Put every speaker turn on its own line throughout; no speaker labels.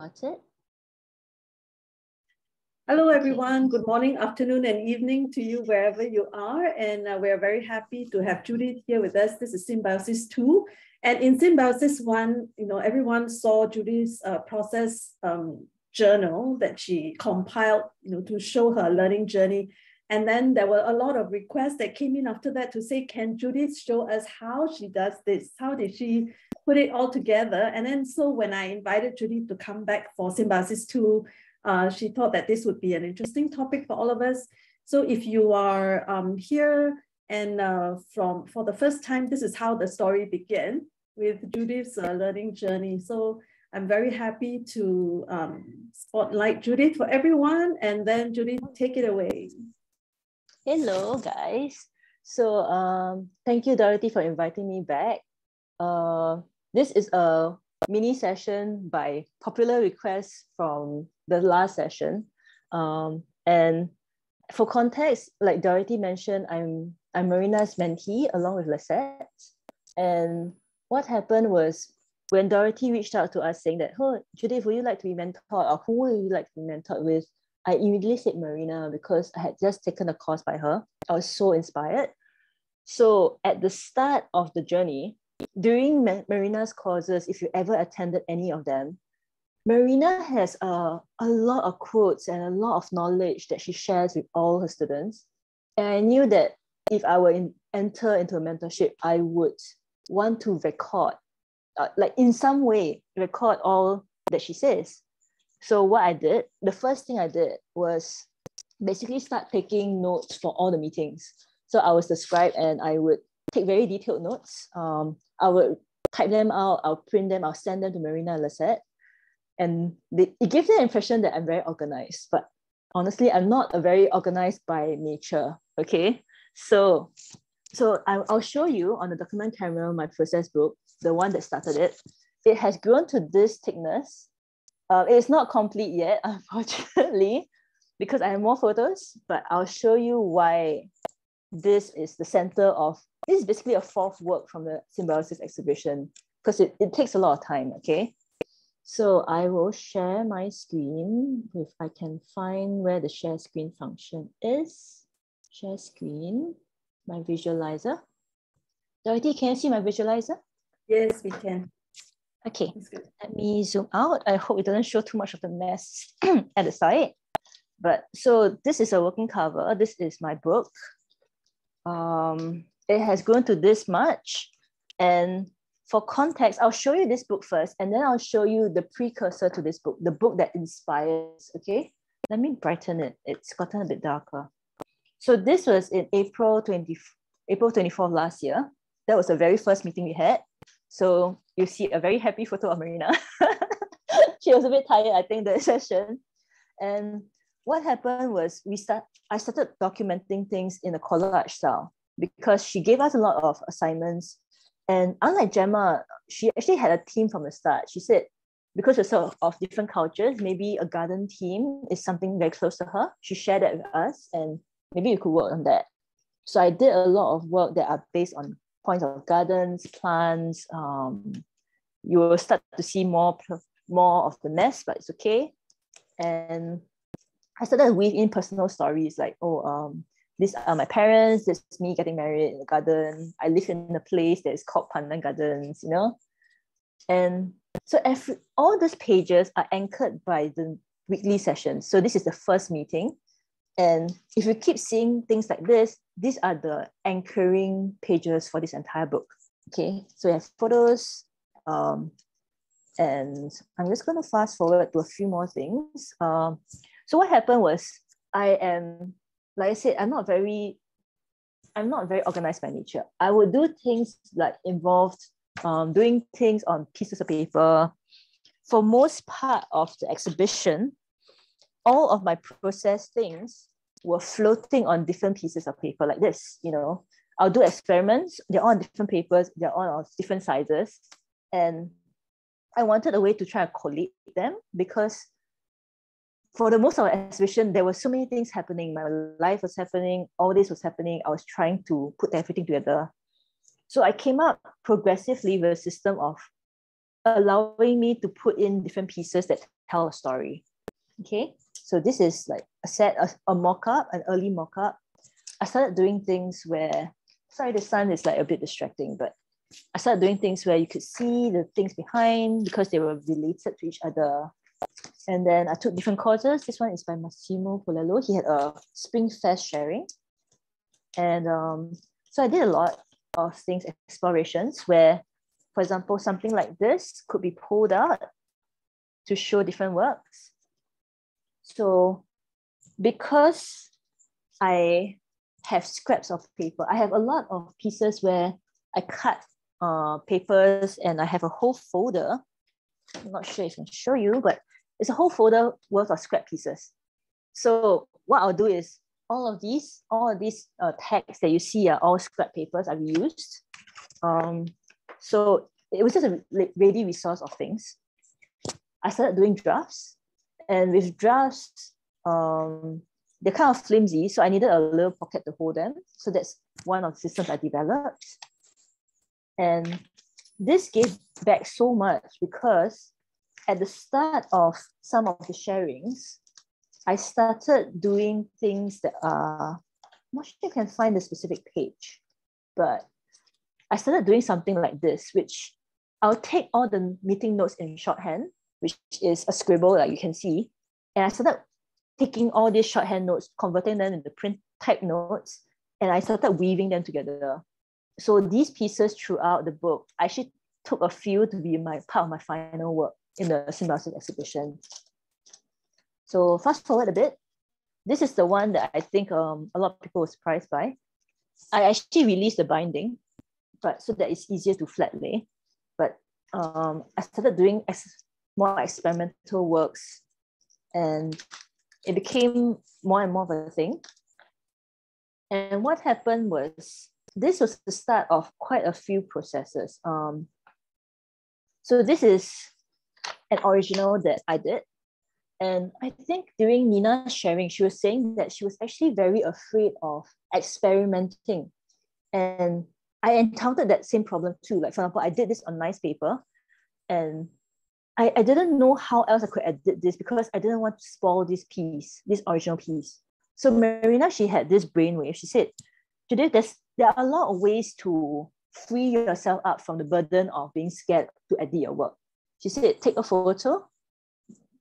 Got it?
Hello, everyone. Good morning, afternoon, and evening to you wherever you are. And uh, we're very happy to have Judith here with us. This is Symbiosis 2. And in Symbiosis 1, you know, everyone saw Judith's uh, process um, journal that she compiled, you know, to show her learning journey. And then there were a lot of requests that came in after that to say, can Judith show us how she does this? How did she put it all together? And then so when I invited Judith to come back for Symbiosis 2, uh, she thought that this would be an interesting topic for all of us. So if you are um, here and uh, from for the first time, this is how the story began with Judith's uh, learning journey. So I'm very happy to um, spotlight Judith for everyone. And then Judith, take it away.
Hello, guys. So um, thank you, Dorothy, for inviting me back. Uh, this is a mini session by popular request from the last session. Um, and for context, like Dorothy mentioned, I'm I'm Marina's mentee along with Lisette. And what happened was when Dorothy reached out to us saying that, oh, Judith, would you like to be mentored or who would you like to be mentored with? I immediately said Marina because I had just taken a course by her. I was so inspired. So at the start of the journey, during Marina's courses, if you ever attended any of them, Marina has a, a lot of quotes and a lot of knowledge that she shares with all her students. And I knew that if I were in, enter into a mentorship, I would want to record, uh, like in some way, record all that she says. So what I did, the first thing I did was basically start taking notes for all the meetings. So I was the scribe and I would take very detailed notes. Um, I would type them out, I'll print them, I'll send them to Marina and Lisette and they, it gives the impression that I'm very organized, but honestly, I'm not a very organized by nature. Okay, so so I, I'll show you on the document camera my process book, the one that started it. It has grown to this thickness. Uh, it's not complete yet, unfortunately, because I have more photos, but I'll show you why this is the center of, this is basically a fourth work from the symbiosis exhibition because it, it takes a lot of time, okay? So I will share my screen if I can find where the share screen function is. Share screen, my visualizer. Dorothy, can you see my visualizer?
Yes, we can.
Okay, let me zoom out. I hope it doesn't show too much of the mess at the side. But so this is a working cover. This is my book. Um, it has grown to this much. And for context, I'll show you this book first, and then I'll show you the precursor to this book, the book that inspires, okay? Let me brighten it. It's gotten a bit darker. So this was in April 20, April 24th last year. That was the very first meeting we had. So you see a very happy photo of Marina. she was a bit tired, I think, the session. And what happened was we start I started documenting things in a collage style because she gave us a lot of assignments and unlike Gemma, she actually had a team from the start. She said, because we're sort of, of different cultures, maybe a garden team is something very close to her. She shared that with us, and maybe you could work on that. So I did a lot of work that are based on points of gardens, plants. Um, you will start to see more, more of the mess, but it's okay. And I started with in personal stories like, oh, um, these are my parents, this is me getting married in the garden. I live in a place that is called Pandan Gardens, you know? And so every, all those pages are anchored by the weekly sessions. So this is the first meeting. And if you keep seeing things like this, these are the anchoring pages for this entire book. Okay, so we have photos, um, and I'm just going to fast forward to a few more things. Um, so what happened was I am like I said, I'm not very, I'm not very organized by nature. I would do things like involved um, doing things on pieces of paper. For most part of the exhibition, all of my process things were floating on different pieces of paper like this, you know. I'll do experiments, they're on different papers, they're all on different sizes. And I wanted a way to try to collate them because for the most of the exhibition, there were so many things happening. My life was happening, all this was happening. I was trying to put everything together. So I came up progressively with a system of allowing me to put in different pieces that tell a story. Okay, so this is like a set, a, a mock-up, an early mock-up. I started doing things where, sorry, the sun is like a bit distracting, but I started doing things where you could see the things behind because they were related to each other. And then I took different courses. This one is by Massimo Polello. He had a Spring Fest sharing. And um, so I did a lot of things, explorations, where, for example, something like this could be pulled out to show different works. So because I have scraps of paper, I have a lot of pieces where I cut uh, papers and I have a whole folder. I'm not sure if I can show you, but it's a whole folder worth of scrap pieces. So what I'll do is all of these, all of these uh, tags that you see are all scrap papers I've used. Um, so it was just a ready resource of things. I started doing drafts and with drafts, um, they're kind of flimsy. So I needed a little pocket to hold them. So that's one of the systems I developed. And this gave back so much because at the start of some of the sharings, I started doing things that are, I'm not sure you can find the specific page, but I started doing something like this, which I'll take all the meeting notes in shorthand, which is a scribble like you can see. And I started taking all these shorthand notes, converting them into print type notes, and I started weaving them together so these pieces throughout the book, I actually took a few to be my part of my final work in the Symbiosis exhibition. So fast forward a bit, this is the one that I think um, a lot of people were surprised by. I actually released the binding, but so that it's easier to flat lay. But um, I started doing ex- more experimental works and it became more and more of a thing. And what happened was this was the start of quite a few processes. Um, so this is an original that I did. And I think during Nina's sharing, she was saying that she was actually very afraid of experimenting. And I encountered that same problem too. Like, for example, I did this on nice paper and I, I didn't know how else I could edit this because I didn't want to spoil this piece, this original piece. So Marina, she had this brainwave. She said, today there's there are a lot of ways to free yourself up from the burden of being scared to edit your work. She said, take a photo,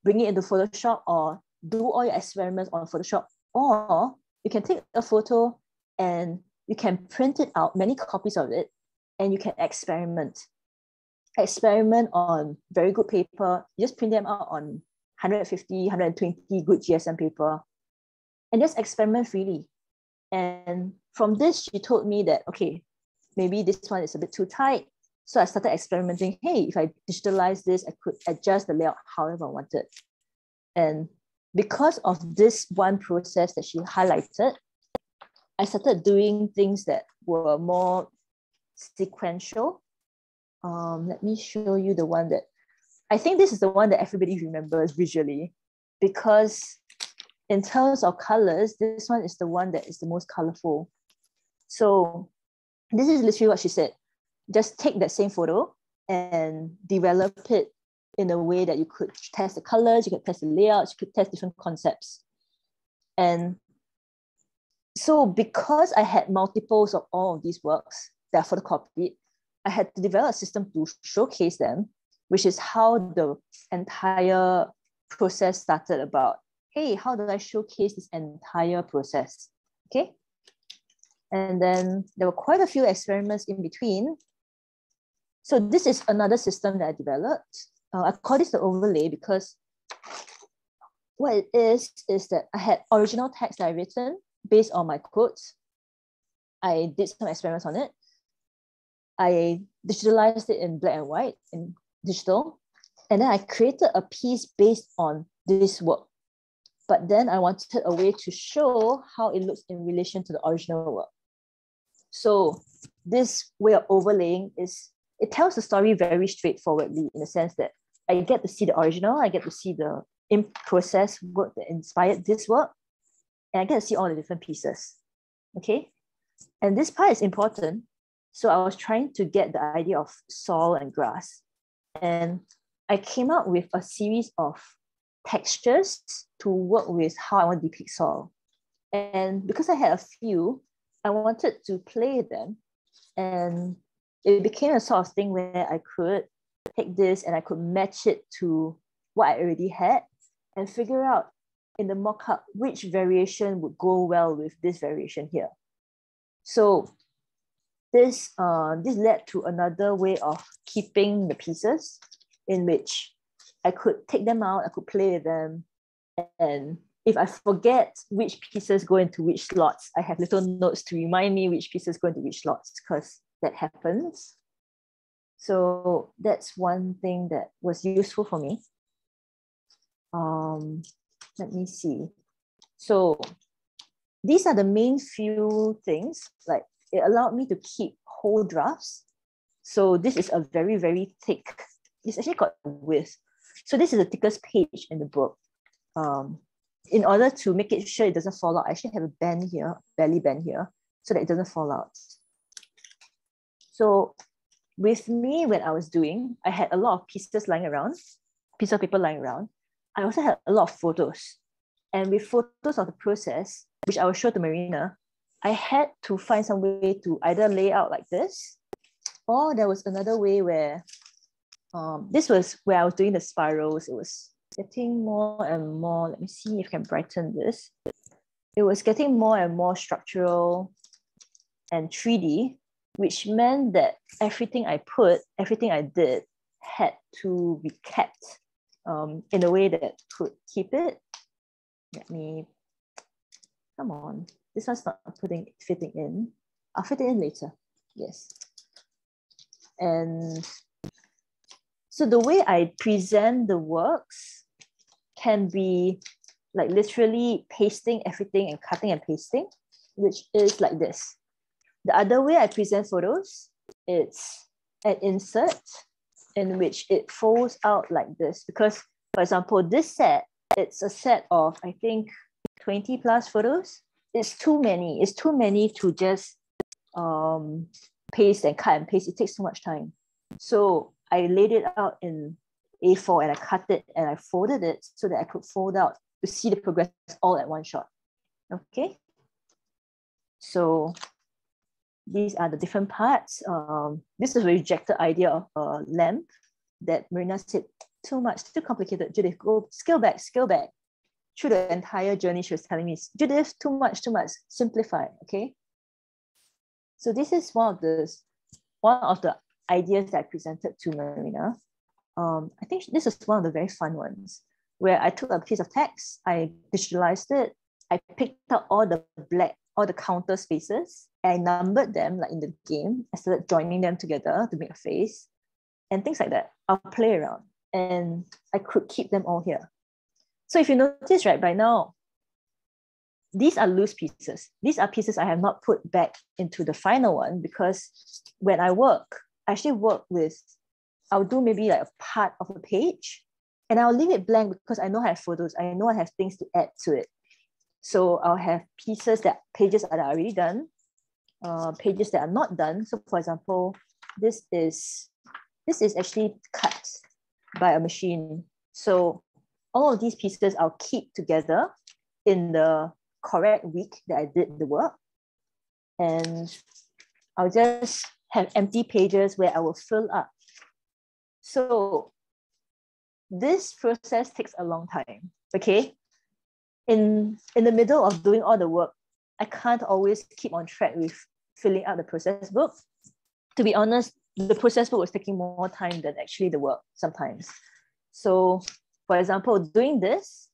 bring it into Photoshop, or do all your experiments on Photoshop, or you can take a photo and you can print it out, many copies of it, and you can experiment. Experiment on very good paper. You just print them out on 150, 120 good GSM paper, and just experiment freely. And from this, she told me that, okay, maybe this one is a bit too tight. So I started experimenting. Hey, if I digitalize this, I could adjust the layout however I wanted. And because of this one process that she highlighted, I started doing things that were more sequential. Um, let me show you the one that I think this is the one that everybody remembers visually because in terms of colors, this one is the one that is the most colorful. So this is literally what she said. Just take that same photo and develop it in a way that you could test the colors, you could test the layouts, you could test different concepts. And so because I had multiples of all of these works that are photocopied, I had to develop a system to showcase them, which is how the entire process started about hey, how do I showcase this entire process? Okay. And then there were quite a few experiments in between. So this is another system that I developed. Uh, I call this the overlay because what it is, is that I had original text that I written based on my quotes. I did some experiments on it. I digitalized it in black and white in digital. And then I created a piece based on this work but then I wanted a way to show how it looks in relation to the original work. So this way of overlaying is, it tells the story very straightforwardly in the sense that I get to see the original, I get to see the in process work that inspired this work, and I get to see all the different pieces. Okay. And this part is important. So I was trying to get the idea of soil and grass. And I came up with a series of textures to work with how I want to depict soil. And because I had a few, I wanted to play them. And it became a sort of thing where I could take this and I could match it to what I already had and figure out in the mock-up which variation would go well with this variation here. So this, uh, this led to another way of keeping the pieces in which I could take them out, I could play with them. And if I forget which pieces go into which slots, I have little notes to remind me which pieces go into which slots because that happens. So that's one thing that was useful for me. Um, let me see. So these are the main few things. Like it allowed me to keep whole drafts. So this is a very, very thick, it's actually got width. So this is the thickest page in the book. Um, in order to make it sure it doesn't fall out, I actually have a band here, belly band here, so that it doesn't fall out. So with me, when I was doing, I had a lot of pieces lying around, piece of paper lying around. I also had a lot of photos. And with photos of the process, which I will show to Marina, I had to find some way to either lay out like this, or there was another way where um, this was where I was doing the spirals. It was getting more and more, let me see if I can brighten this. It was getting more and more structural and 3D, which meant that everything I put, everything I did had to be kept um, in a way that could keep it. Let me, come on. This one's not putting fitting in. I'll fit it in later. Yes. And so the way I present the works can be like literally pasting everything and cutting and pasting, which is like this. The other way I present photos, it's an insert in which it folds out like this. Because, for example, this set, it's a set of, I think, 20 plus photos. It's too many. It's too many to just um, paste and cut and paste. It takes too much time. So I laid it out in A4 and I cut it and I folded it so that I could fold out to see the progress all at one shot. Okay. So these are the different parts. Um, this is a rejected idea of a lamp that Marina said, too much, too complicated. Judith, go scale back, scale back. Through the entire journey, she was telling me, Judith, too much, too much, simplify, okay? So this is one of the, one of the ideas that I presented to Marina. Um, I think this is one of the very fun ones where I took a piece of text, I digitalized it, I picked out all the black, all the counter spaces, I numbered them like in the game. I started joining them together to make a face and things like that. I'll play around and I could keep them all here. So if you notice, right, by now, these are loose pieces. These are pieces I have not put back into the final one because when I work, I actually work with, I'll do maybe like a part of a page and I'll leave it blank because I know I have photos. I know I have things to add to it. So I'll have pieces that pages that are already done uh, pages that are not done. So for example, this is, this is actually cut by a machine. So all of these pieces I'll keep together in the correct week that I did the work. And I'll just have empty pages where I will fill up. So this process takes a long time, okay? In, in the middle of doing all the work, I can't always keep on track with filling out the process book. To be honest, the process book was taking more time than actually the work sometimes. So, for example, doing this,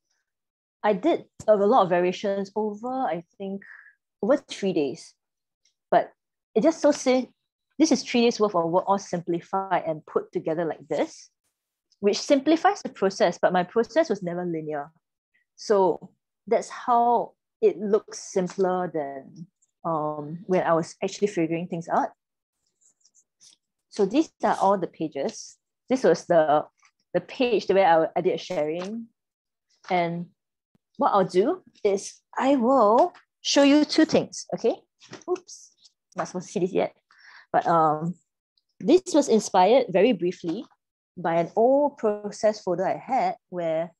I did a lot of variations over, I think, over three days. But it just so say this is three days worth of work all simplified and put together like this, which simplifies the process, but my process was never linear. So that's how it looks simpler than um, when I was actually figuring things out. So these are all the pages. This was the, the page the way I, I did sharing. And what I'll do is I will show you two things, okay? Oops, not supposed to see this yet. But um, this was inspired very briefly by an old process folder I had where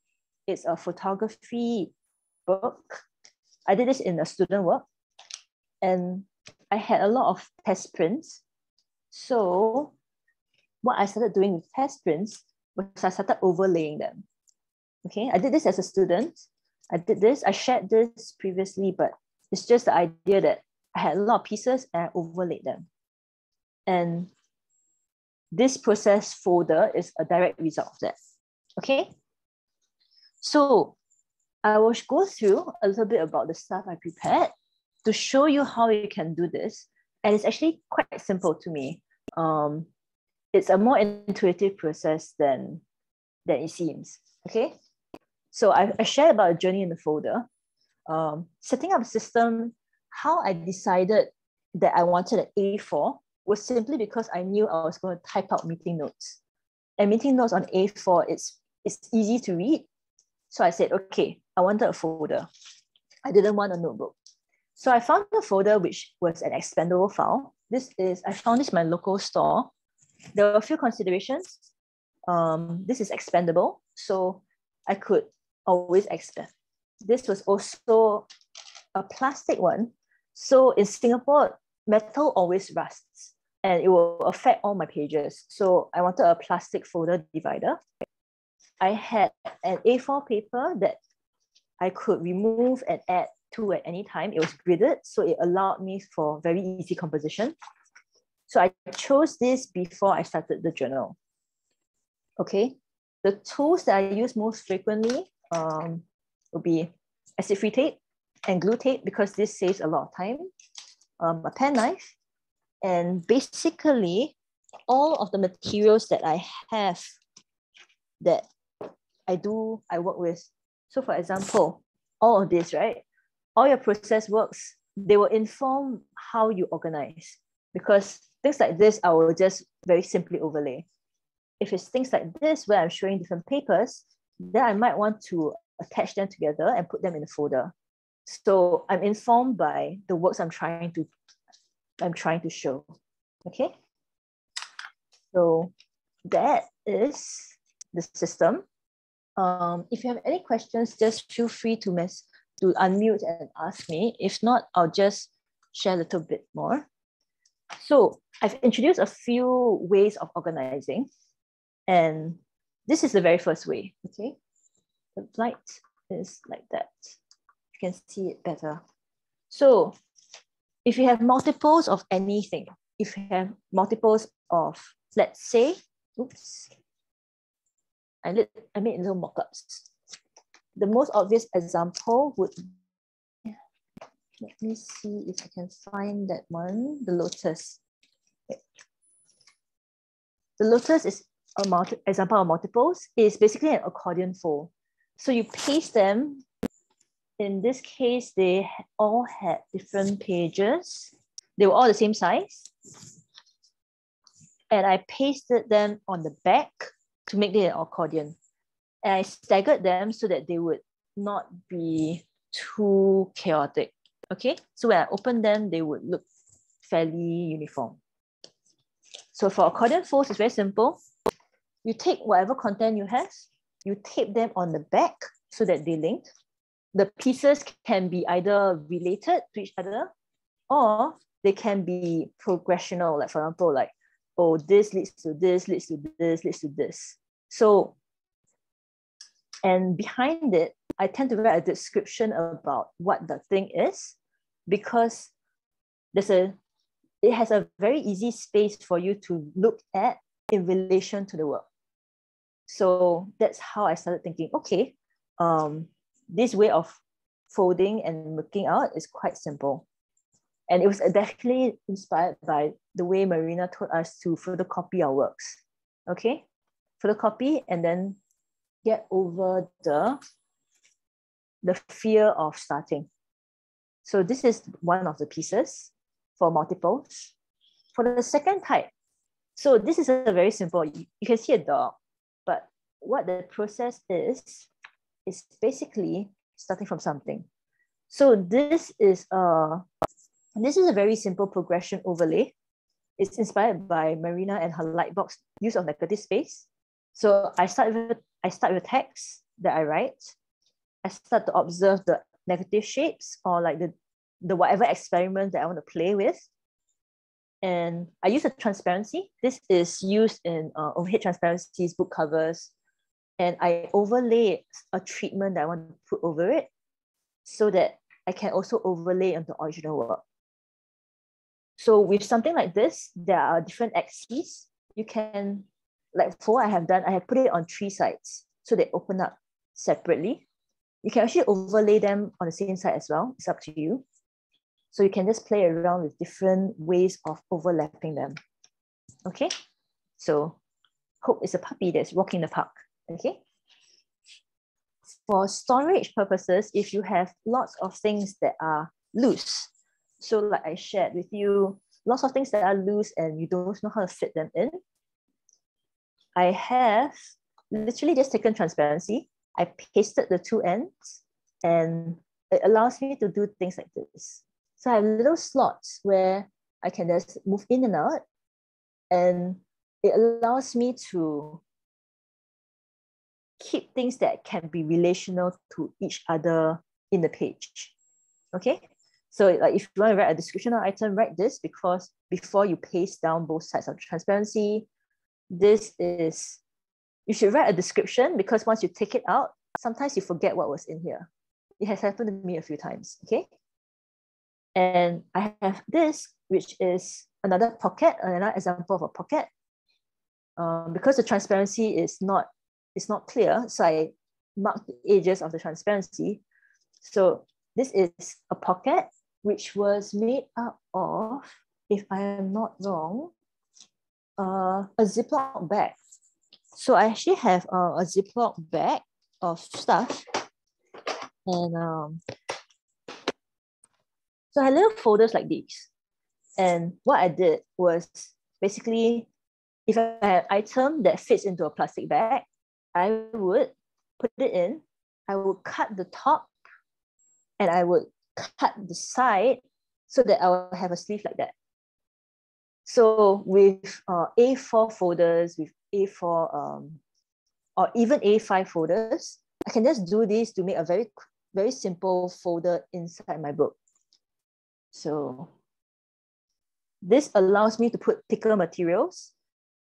it's a photography book. I did this in a student work and I had a lot of test prints. So what I started doing with test prints was I started overlaying them. Okay, I did this as a student. I did this, I shared this previously, but it's just the idea that I had a lot of pieces and I overlaid them. And this process folder is a direct result of that. Okay, so I will go through a little bit about the stuff I prepared to show you how you can do this. And it's actually quite simple to me. Um, it's a more intuitive process than, than it seems. Okay. So I, I shared about a journey in the folder. Um, setting up a system, how I decided that I wanted an A4 was simply because I knew I was going to type out meeting notes. And meeting notes on A4, it's, it's easy to read. So I said, okay, I wanted a folder. I didn't want a notebook. So I found a folder which was an expandable file. This is, I found this my local store. There were a few considerations. Um, this is expandable, so I could always expand. This was also a plastic one. So in Singapore, metal always rusts and it will affect all my pages. So I wanted a plastic folder divider. I had an A4 paper that I could remove and add to at any time. It was gridded, so it allowed me for very easy composition. So I chose this before I started the journal. Okay, the tools that I use most frequently um, will be acid-free tape and glue tape because this saves a lot of time, um, a pen knife, and basically all of the materials that I have that I do, I work with. So for example, all of this, right? All your process works, they will inform how you organize because things like this, I will just very simply overlay. If it's things like this, where I'm showing different papers, then I might want to attach them together and put them in a folder. So I'm informed by the works I'm trying to I'm trying to show. Okay. So that is the system. Um, if you have any questions, just feel free to mess to unmute and ask me. If not, I'll just share a little bit more. So I've introduced a few ways of organizing. And this is the very first way, okay? The light is like that. You can see it better. So if you have multiples of anything, if you have multiples of, let's say, oops, I, lit, I made little mock-ups. The most obvious example would, let me see if I can find that one, the lotus. The lotus is a multi example of multiples. It's basically an accordion fold. So you paste them. In this case, they all had different pages. They were all the same size. And I pasted them on the back to make it an accordion. And I staggered them so that they would not be too chaotic. Okay, so when I open them, they would look fairly uniform. So for accordion folds, it's very simple. You take whatever content you have, you tape them on the back so that they link. The pieces can be either related to each other or they can be progressional. Like for example, like, oh, this leads to this, leads to this, leads to this. So, and behind it, I tend to write a description about what the thing is because there's a it has a very easy space for you to look at in relation to the work. So that's how I started thinking, okay, um, this way of folding and looking out is quite simple. And it was definitely inspired by the way Marina told us to photocopy our works. Okay, photocopy and then get over the, the fear of starting. So this is one of the pieces for multiples. For the second type, so this is a very simple, you, you can see a dog, but what the process is, is basically starting from something. So this is a, this is a very simple progression overlay. It's inspired by Marina and her lightbox use of negative space. So I start with I start with text that I write. I start to observe the negative shapes or like the, the whatever experiment that I want to play with. And I use a transparency. This is used in uh, overhead transparencies, book covers. And I overlay a treatment that I want to put over it so that I can also overlay on the original work. So with something like this, there are different axes. You can, like for what I have done, I have put it on three sides so they open up separately. You can actually overlay them on the same side as well. It's up to you. So you can just play around with different ways of overlapping them. Okay, so Hope is a puppy that's walking the park. Okay. For storage purposes, if you have lots of things that are loose, so like I shared with you, lots of things that are loose and you don't know how to fit them in, I have literally just taken transparency. I pasted the two ends and it allows me to do things like this. So I have little slots where I can just move in and out and it allows me to keep things that can be relational to each other in the page. Okay, so like if you want to write a description of item, write this because before you paste down both sides of transparency, this is you should write a description because once you take it out, sometimes you forget what was in here. It has happened to me a few times, okay? And I have this, which is another pocket, another example of a pocket. Um, because the transparency is not, is not clear, so I mark the edges of the transparency. So this is a pocket, which was made up of, if I am not wrong, uh, a Ziploc bag. So I actually have uh, a Ziploc bag of stuff. And um, so I little folders like these. And what I did was basically, if I had an item that fits into a plastic bag, I would put it in, I would cut the top and I would cut the side so that I will have a sleeve like that. So with uh, A4 folders, with A4 um, or even A5 folders, I can just do this to make a very, very simple folder inside my book. So this allows me to put thicker materials.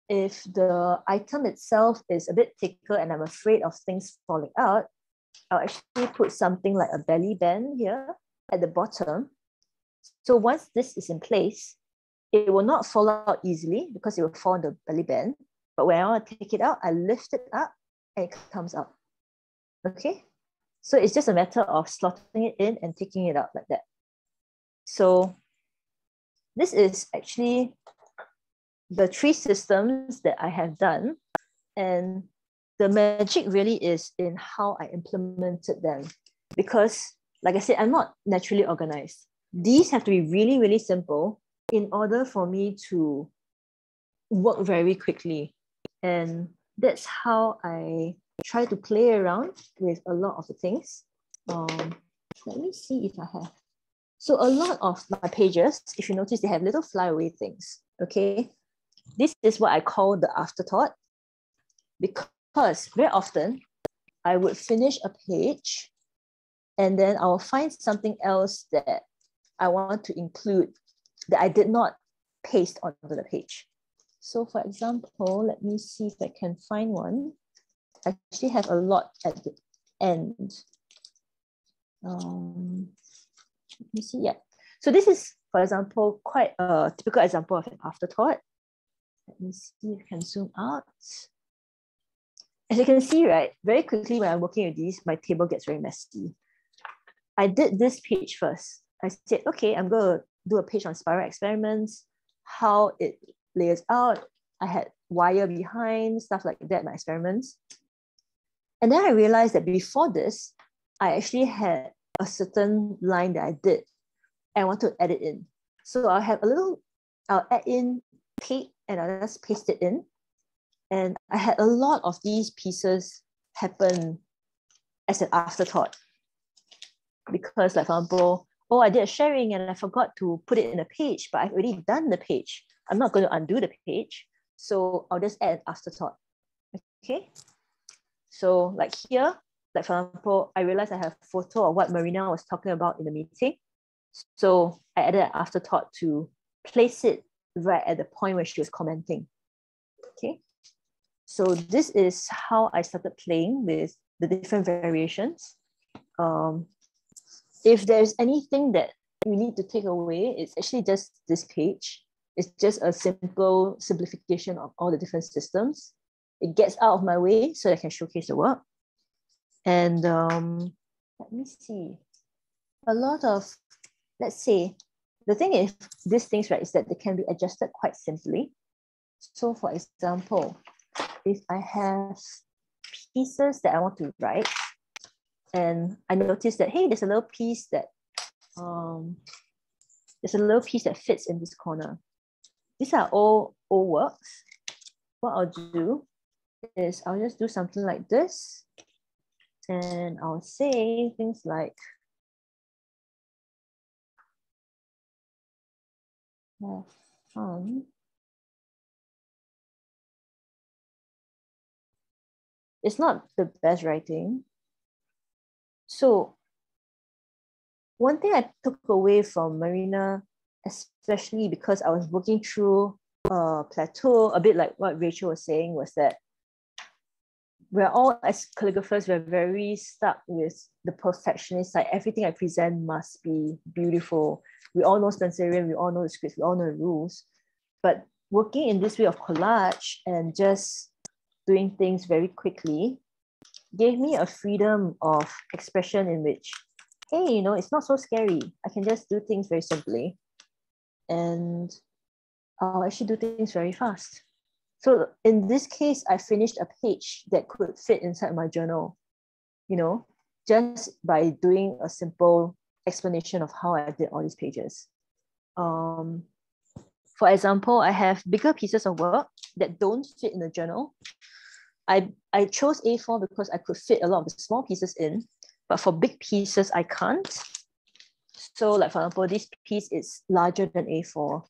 If the item itself is a bit thicker and I'm afraid of things falling out, I'll actually put something like a belly band here at the bottom. So once this is in place, it will not fall out easily because it will fall on the belly band. But when I want to take it out, I lift it up and it comes out. Okay? So it's just a matter of slotting it in and taking it out like that. So this is actually the three systems that I have done. And the magic really is in how I implemented them. Because, like I said, I'm not naturally organized. These have to be really, really simple in order for me to work very quickly. And that's how I try to play around with a lot of the things. Um, let me see if I have. So a lot of my pages, if you notice, they have little flyaway things, okay? This is what I call the afterthought because very often I would finish a page and then I will find something else that I want to include that I did not paste onto the page. So for example, let me see if I can find one. I actually have a lot at the end. Um, let me see, yeah. So this is, for example, quite a typical example of an afterthought. Let me see if I can zoom out. As you can see, right, very quickly when I'm working with these, my table gets very messy. I did this page first. I said, okay, I'm going to do a page on spiral experiments, how it layers out. I had wire behind, stuff like that, my experiments. And then I realized that before this, I actually had a certain line that I did and I want to edit in. So I'll have a little, I'll add in tape and I'll just paste it in. And I had a lot of these pieces happen as an afterthought. Because like for example, oh, I did a sharing and I forgot to put it in a page, but I've already done the page. I'm not going to undo the page. So I'll just add an afterthought. Okay. So like here, like for example, I realized I have photo of what Marina was talking about in the meeting. So I added an afterthought to place it right at the point where she was commenting. Okay. So this is how I started playing with the different variations. Um, if there's anything that you need to take away, it's actually just this page. It's just a simple simplification of all the different systems. It gets out of my way so I can showcase the work. And um, let me see. A lot of, let's say, the thing is, these things, right, is that they can be adjusted quite simply. So for example, if I have pieces that I want to write, and I noticed that, hey, there's a little piece that, um, there's a little piece that fits in this corner. These are all old works. What I'll do is I'll just do something like this. And I'll say things like, have. It's not the best writing. So one thing I took away from Marina, especially because I was working through a plateau, a bit like what Rachel was saying, was that we're all as calligraphers, we're very stuck with the perfectionist side. Everything I present must be beautiful. We all know Spencerian, we all know the scripts, we all know the rules. But working in this way of collage and just doing things very quickly gave me a freedom of expression in which, hey, you know, it's not so scary. I can just do things very simply. And I'll actually do things very fast. So in this case, I finished a page that could fit inside my journal, you know, just by doing a simple explanation of how I did all these pages. Um, for example, I have bigger pieces of work that don't fit in the journal. I, I chose A4 because I could fit a lot of the small pieces in, but for big pieces, I can't. So like for example, this piece is larger than A4.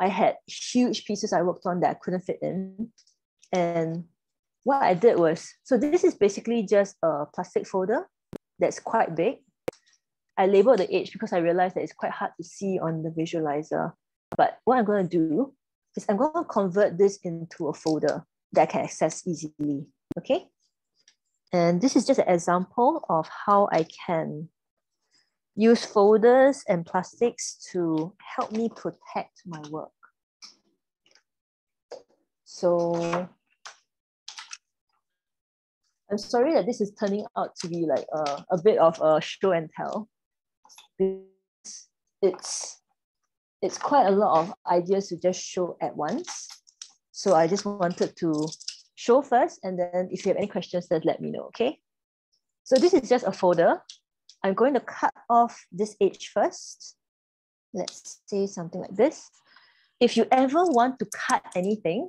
I had huge pieces I worked on that I couldn't fit in. And what I did was, so this is basically just a plastic folder that's quite big. I labeled the edge because I realized that it's quite hard to see on the visualizer. But what I'm going to do is I'm going to convert this into a folder that can access easily, okay? And this is just an example of how I can use folders and plastics to help me protect my work. So I'm sorry that this is turning out to be like a, a bit of a show and tell. It's, it's quite a lot of ideas to just show at once. So I just wanted to show first, and then if you have any questions, then let me know, okay? So this is just a folder. I'm going to cut off this edge first. Let's say something like this. If you ever want to cut anything,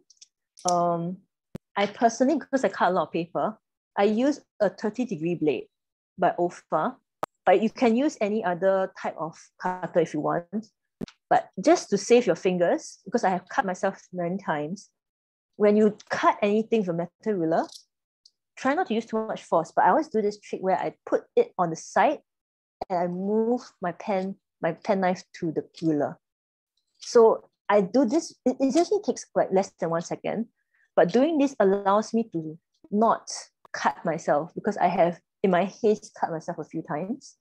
um, I personally, because I cut a lot of paper, I use a 30 degree blade by OLFA, but you can use any other type of cutter if you want. But just to save your fingers, because I have cut myself many times, when you cut anything from metal ruler, try not to use too much force, but I always do this trick where I put it on the side and I move my pen, my pen knife to the ruler. So I do this, it, it usually takes like less than one second, but doing this allows me to not cut myself because I have in my haste cut myself a few times.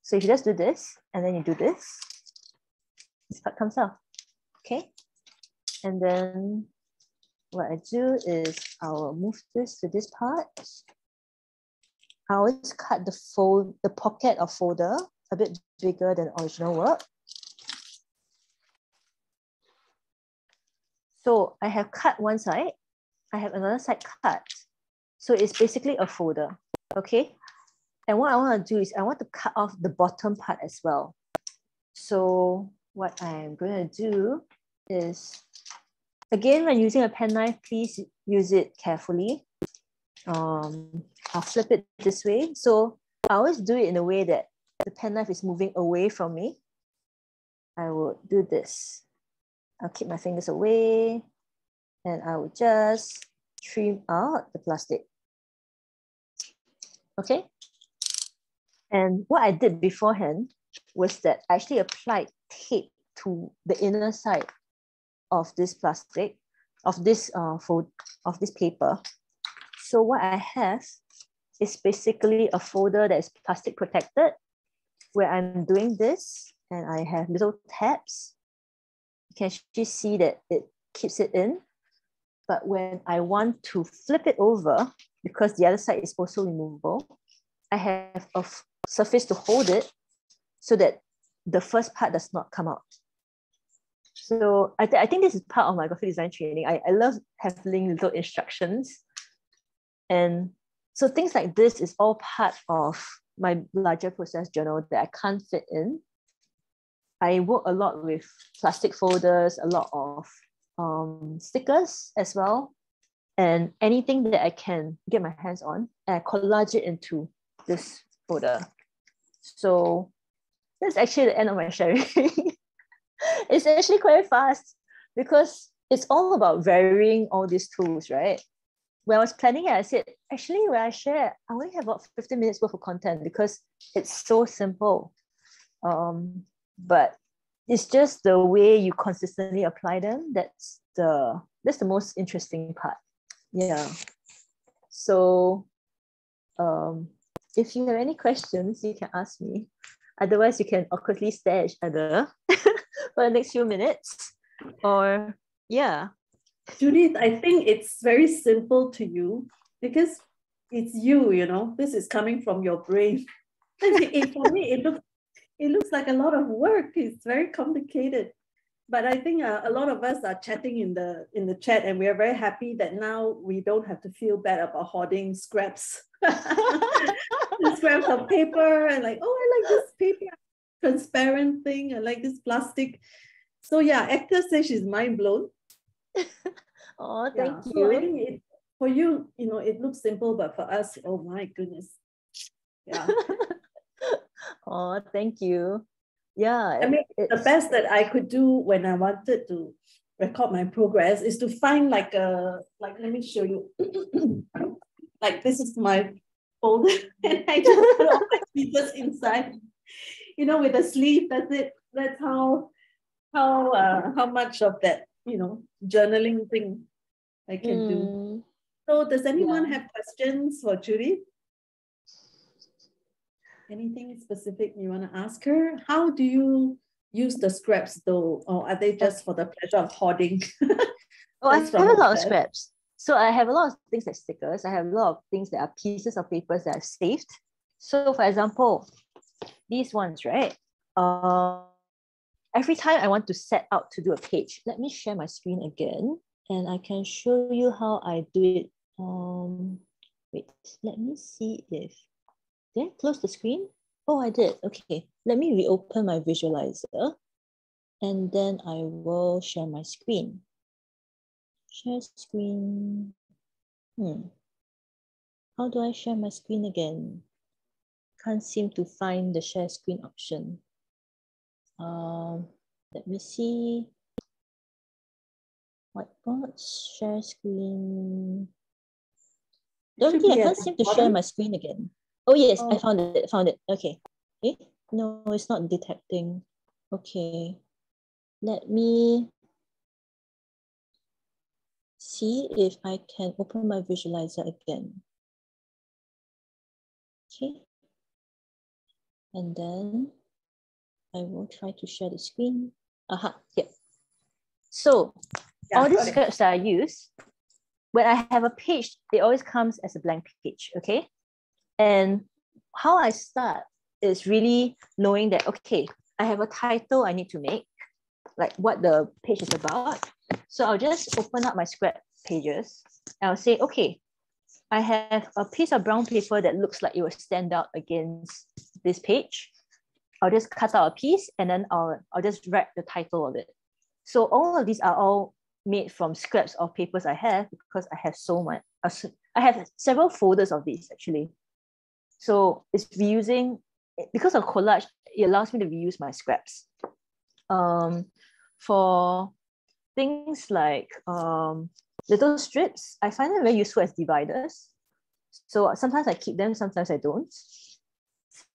So if you just do this and then you do this, this part comes off, okay? And then what I do is I'll move this to this part. I always cut the fold, the pocket of folder a bit bigger than original work. So I have cut one side, I have another side cut. So it's basically a folder, okay? And what I want to do is I want to cut off the bottom part as well. So what I'm going to do is Again, when using a penknife, please use it carefully. Um, I'll flip it this way. So I always do it in a way that the penknife is moving away from me. I will do this. I'll keep my fingers away and I will just trim out the plastic. Okay. And what I did beforehand was that I actually applied tape to the inner side of this plastic, of this uh, fold, of this paper. So what I have is basically a folder that is plastic protected where I'm doing this and I have little tabs. You can actually see that it keeps it in. But when I want to flip it over, because the other side is also removable, I have a surface to hold it so that the first part does not come out. So I, th- I think this is part of my graphic design training. I, I love having little instructions. And so things like this is all part of my larger process journal that I can't fit in. I work a lot with plastic folders, a lot of um, stickers as well, and anything that I can get my hands on, I collage it into this folder. So that's actually the end of my sharing. it's actually quite fast because it's all about varying all these tools, right? When I was planning it, I said, actually, when I share, I only have about 15 minutes worth of content because it's so simple. Um, but it's just the way you consistently apply them that's the that's the most interesting part. Yeah. So um, if you have any questions, you can ask me. Otherwise, you can awkwardly stare at each other for the next few minutes. Or yeah.
Judith, I think it's very simple to you because it's you, you know, this is coming from your brain. it, for me, it looks it looks like a lot of work. It's very complicated. But I think uh, a lot of us are chatting in the in the chat, and we are very happy that now we don't have to feel bad about hoarding scraps, scraps of paper, and like, oh, I like this paper, transparent thing. I like this plastic. So yeah, Actor says she's mind blown.
oh, thank
yeah.
you. So
I think it, for you, you know, it looks simple, but for us, oh my goodness. Yeah.
oh, thank you. Yeah.
I mean, the best that I could do when I wanted to record my progress is to find like a, like, let me show you. like, this is my folder, and I just put all my pieces inside, you know, with a sleeve. That's it. That's how, how, uh, how much of that, you know, journaling thing I can mm. do. So, does anyone yeah. have questions for Judy? Anything specific you want to ask her? How do you use the scraps though? Or are they just for the pleasure of hoarding?
oh, I have a lot of scraps. So I have a lot of things like stickers. I have a lot of things that are pieces of papers that I've saved. So for example, these ones, right? Uh, every time I want to set out to do a page, let me share my screen again and I can show you how I do it. Um, wait, let me see if did I close the screen? Oh, I did. Okay, let me reopen my visualizer and then I will share my screen. Share screen. Hmm. How do I share my screen again? Can't seem to find the share screen option. Um, let me see. Whiteboard, share screen. Don't think I can't seem to share my screen again. Oh yes, oh. I found it, found it. Okay. Eh? No, it's not detecting. Okay. Let me see if I can open my visualizer again. Okay. And then I will try to share the screen. Aha, yeah. So yeah, all these scripts that I use, when I have a page, it always comes as a blank page, okay? And how I start is really knowing that, okay, I have a title I need to make, like what the page is about. So I'll just open up my scrap pages and I'll say, okay, I have a piece of brown paper that looks like it will stand out against this page. I'll just cut out a piece and then I'll, I'll just write the title of it. So all of these are all made from scraps of papers I have because I have so much. I have several folders of these actually. So it's reusing, because of collage, it allows me to reuse my scraps. Um, for things like um, little strips, I find them very useful as dividers. So sometimes I keep them, sometimes I don't.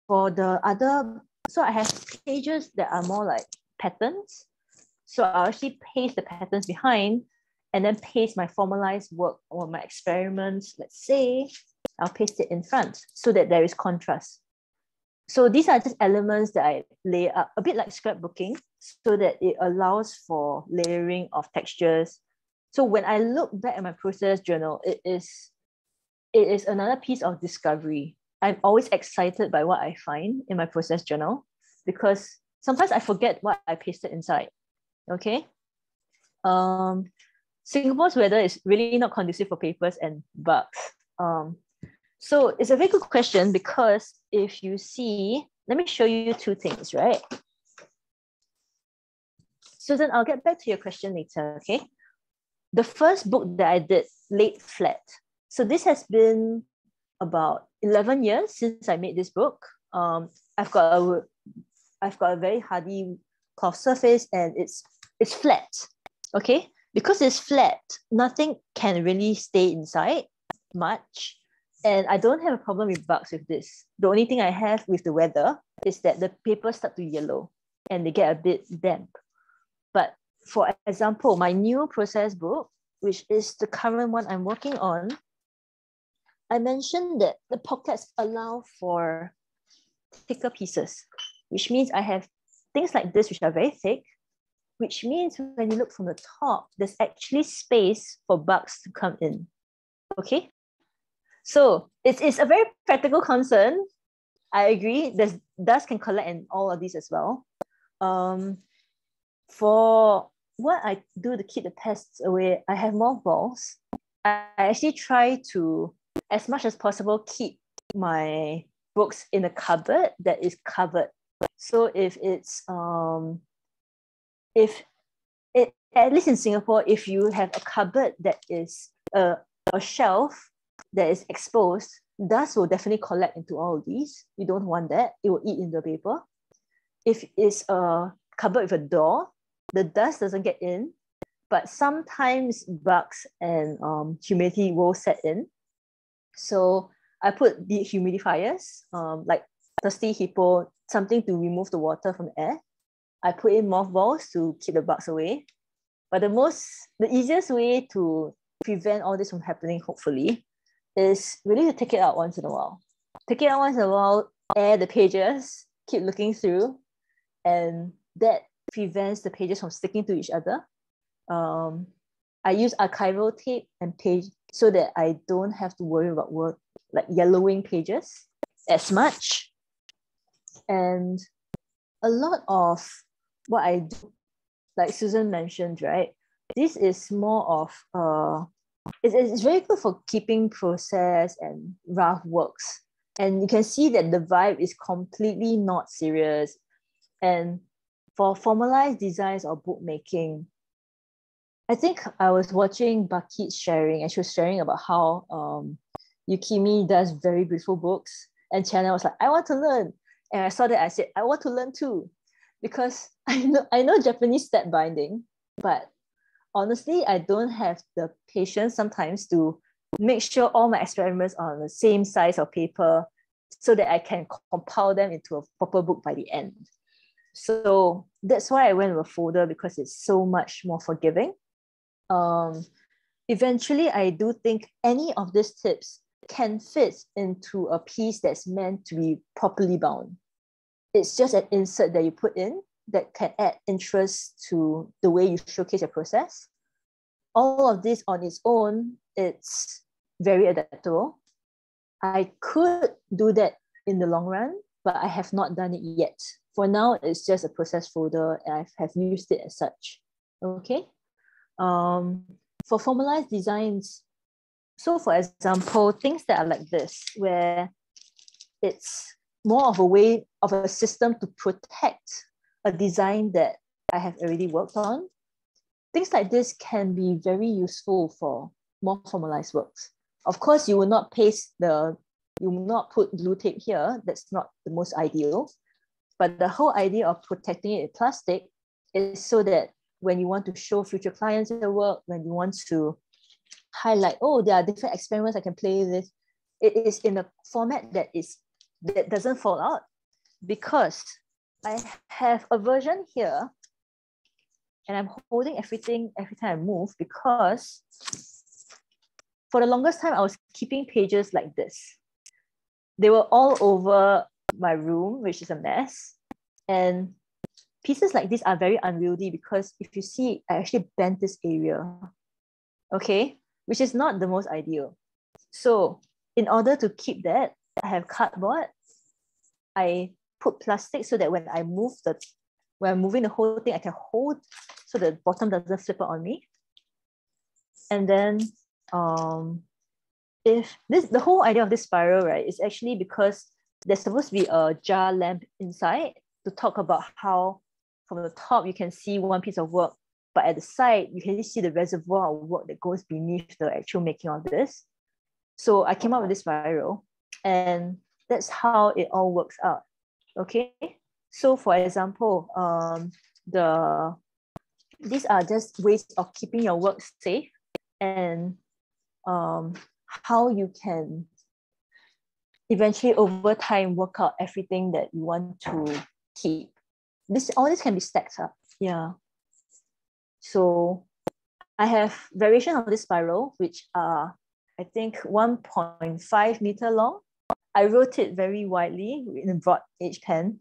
For the other, so I have pages that are more like patterns. So I'll actually paste the patterns behind and then paste my formalized work or my experiments, let's say, I'll paste it in front so that there is contrast. So these are just elements that I lay up, a bit like scrapbooking, so that it allows for layering of textures. So when I look back at my process journal, it is, it is another piece of discovery. I'm always excited by what I find in my process journal because sometimes I forget what I pasted inside. Okay. Um, Singapore's weather is really not conducive for papers and bugs. Um, so it's a very good question because if you see, let me show you two things, right? Susan, I'll get back to your question later, okay? The first book that I did, Laid Flat. So this has been about 11 years since I made this book. Um, I've got a, I've got a very hardy cloth surface and it's, it's flat, okay? Because it's flat, nothing can really stay inside much. And I don't have a problem with bugs with this. The only thing I have with the weather is that the paper start to yellow and they get a bit damp. But for example, my new process book, which is the current one I'm working on, I mentioned that the pockets allow for thicker pieces, which means I have things like this, which are very thick, which means when you look from the top, there's actually space for bugs to come in. Okay, so it's, it's a very practical concern. I agree. There's dust can collect in all of these as well. Um, for what I do to keep the pests away, I have mothballs. I actually try to, as much as possible, keep my books in a cupboard that is covered. So if it's um, if it at least in Singapore, if you have a cupboard that is a, a shelf that is exposed, dust will definitely collect into all of these. You don't want that. It will eat in the paper. If it's a cupboard with a door, the dust doesn't get in, but sometimes bugs and um, humidity will set in. So I put dehumidifiers, um, like Thirsty Hippo, something to remove the water from the air. I put in mothballs to keep the bugs away. But the most, the easiest way to prevent all this from happening, hopefully, is really to take it out once in a while. Take it out once in a while, air the pages, keep looking through, and that prevents the pages from sticking to each other. Um, I use archival tape and page so that I don't have to worry about work like yellowing pages as much. And a lot of what I do, like Susan mentioned, right? This is more of uh, it's, it's very good for keeping process and rough works. And you can see that the vibe is completely not serious. And for formalized designs or bookmaking, I think I was watching Bakit sharing, and she was sharing about how um, Yukimi does very beautiful books. And Chana was like, I want to learn. And I saw that I said, I want to learn too. Because I know I know Japanese stab binding, but honestly, I don't have the patience sometimes to make sure all my experiments are on the same size of paper so that I can compile them into a proper book by the end. So that's why I went with a folder because it's so much more forgiving. Um, eventually, I do think any of these tips can fit into a piece that's meant to be properly bound. It's just an insert that you put in that can add interest to the way you showcase your process. All of this on its own, it's very adaptable. I could do that in the long run, but I have not done it yet. For now, it's just a process folder and I have used it as such. Okay. Um, for formalized designs, so for example, things that are like this, where it's more of a way of a system to protect a design that I have already worked on. Things like this can be very useful for more formalized works. Of course, you will not paste the, you will not put blue tape here. That's not the most ideal. But the whole idea of protecting it in plastic is so that when you want to show future clients your work, when you want to highlight, oh, there are different experiments I can play with. It is in a format that is that doesn't fall out because I have a version here and I'm holding everything every time I move because for the longest time I was keeping pages like this. They were all over my room, which is a mess. And pieces like this are very unwieldy because if you see, I actually bent this area, okay, which is not the most ideal. So in order to keep that, I have cardboard. I put plastic so that when I move the, when I'm moving the whole thing, I can hold so the bottom doesn't flip on me. And then um, if this, the whole idea of this spiral, right, is actually because there's supposed to be a jar lamp inside to talk about how from the top you can see one piece of work, but at the side you can see the reservoir of work that goes beneath the actual making of this. So I came up with this spiral, and that's how it all works out. Okay. So for example, um, the these are just ways of keeping your work safe and um, how you can eventually over time work out everything that you want to keep. This all this can be stacked up. Yeah. So I have variation of this spiral, which are I think 1.5 meter long. I wrote it very widely in a broad edge pen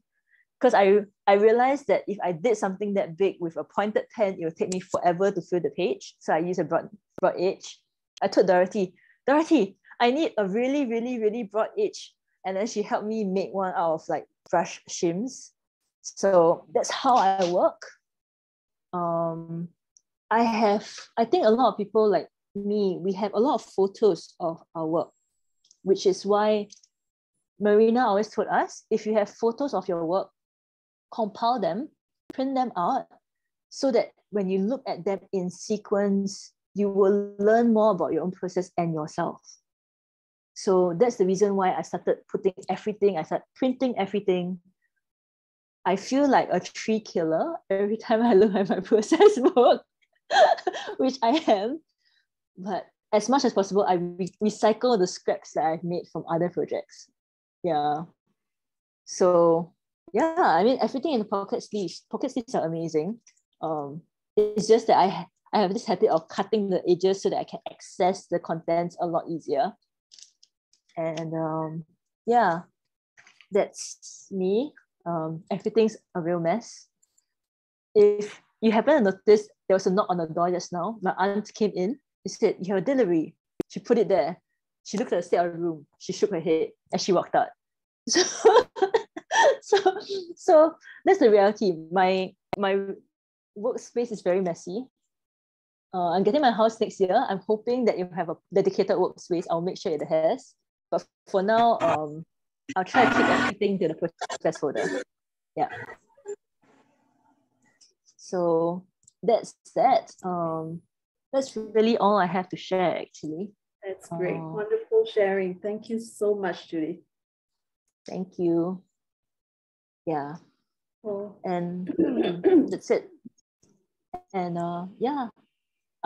because I, I realized that if I did something that big with a pointed pen, it would take me forever to fill the page. So I use a broad, broad edge. I told Dorothy, Dorothy, I need a really, really, really broad edge. And then she helped me make one out of like brush shims. So that's how I work. Um, I have, I think a lot of people like me, we have a lot of photos of our work, which is why Marina always told us if you have photos of your work, compile them, print them out, so that when you look at them in sequence, you will learn more about your own process and yourself. So that's the reason why I started putting everything, I started printing everything. I feel like a tree killer every time I look at my process book, which I am. But as much as possible, I re- recycle the scraps that I've made from other projects. Yeah. So yeah, I mean everything in the pocket sleeves. Pocket sleeves are amazing. Um, it's just that I I have this habit of cutting the edges so that I can access the contents a lot easier. And um, yeah, that's me. Um, everything's a real mess. If you happen to notice, there was a knock on the door just now. My aunt came in. She said, "You have a delivery." She put it there. She looked at the state of the room. She shook her head and she walked out. So so so that's the reality. My my workspace is very messy. Uh, I'm getting my house next year. I'm hoping that you have a dedicated workspace. I'll make sure it has. But for now, um, I'll try to keep everything to the process folder. Yeah. So that's that. Um, that's really all I have to share actually.
That's great. Uh, Wonderful sharing. Thank you so much, Judy.
Thank you yeah
oh.
and that's it and uh yeah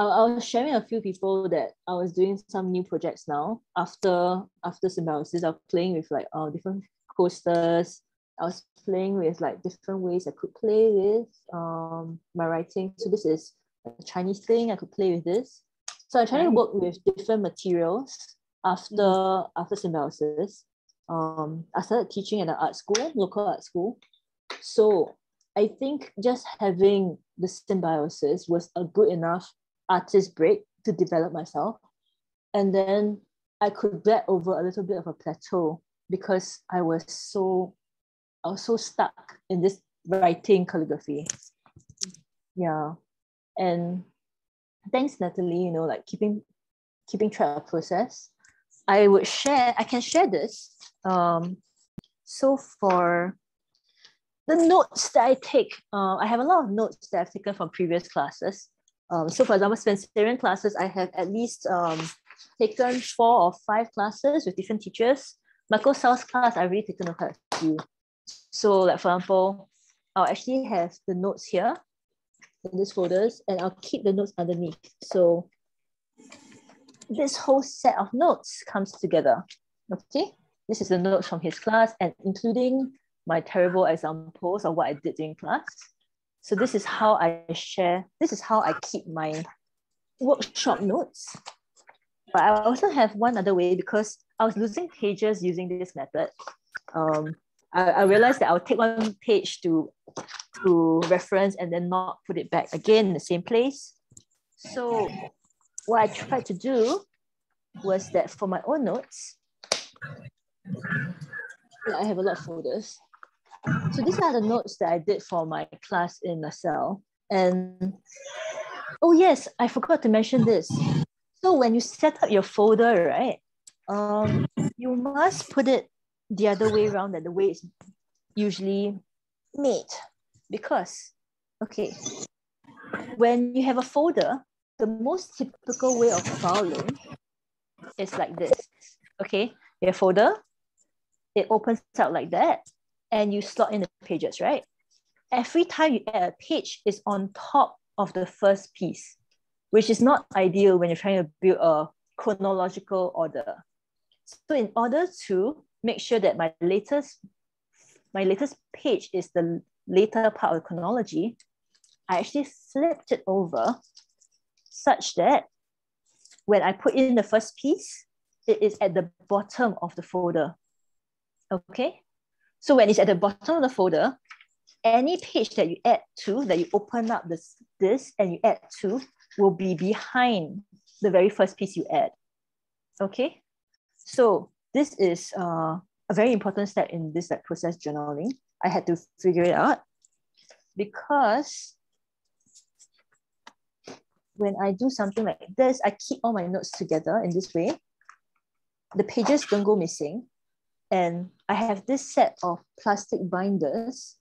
I, I was sharing a few people that I was doing some new projects now after after symbiosis. I was playing with like uh, different coasters. I was playing with like different ways I could play with um my writing. So this is a Chinese thing. I could play with this. So I try to work with different materials after after symbiosis um, I started teaching at an art school, local art school. So I think just having the symbiosis was a good enough artist break to develop myself. And then I could get over a little bit of a plateau because I was so I was so stuck in this writing calligraphy. Yeah. And thanks, Natalie, you know, like keeping keeping track of process. I would share, I can share this um, so for the notes that I take, uh, I have a lot of notes that I've taken from previous classes. Um, so for example, Spencerian classes, I have at least um, taken four or five classes with different teachers. Michael Sull's class, I've already taken quite a few. So like for example, I'll actually have the notes here in these folders and I'll keep the notes underneath. So this whole set of notes comes together. Okay, this is the notes from his class and including my terrible examples of what I did in class. So this is how I share, this is how I keep my workshop notes. But I also have one other way because I was losing pages using this method. Um, I, I realized that I'll take one page to, to reference and then not put it back again in the same place. So what I tried to do was that for my own notes, I have a lot of folders. So these are the notes that I did for my class in LaSalle. And oh yes, I forgot to mention this. So when you set up your folder, right, um, you must put it the other way around than the way it's usually made. Because, okay, when you have a folder, the most typical way of filing is like this. Okay, your folder, it opens out like that, and you slot in the pages, right? Every time you add a page, is on top of the first piece, which is not ideal when you're trying to build a chronological order. So in order to make sure that my latest, my latest page is the later part of the chronology, I actually flipped it over such that when I put in the first piece, it is at the bottom of the folder. Okay, so when it's at the bottom of the folder, any page that you add to, that you open up this, this and you add to, will be behind the very first piece you add. Okay, so this is uh, a very important step in this like process journaling. I had to figure it out because when I do something like this, I keep all my notes together in this way. The pages don't go missing. And I have this set of plastic binders,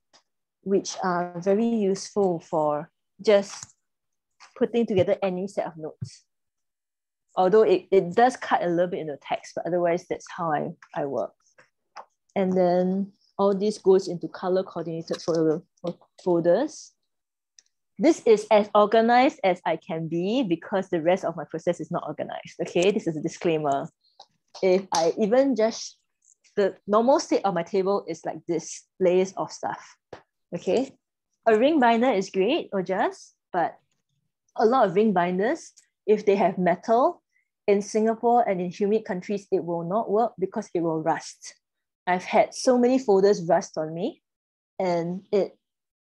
which are very useful for just putting together any set of notes. Although it, it does cut a little bit in the text, but otherwise that's how I, I work. And then all this goes into color coordinated folder, folders. This is as organized as I can be because the rest of my process is not organized. Okay, this is a disclaimer. If I even just the normal state of my table is like this layers of stuff. Okay. A ring binder is great or just, but a lot of ring binders, if they have metal in Singapore and in humid countries, it will not work because it will rust. I've had so many folders rust on me and it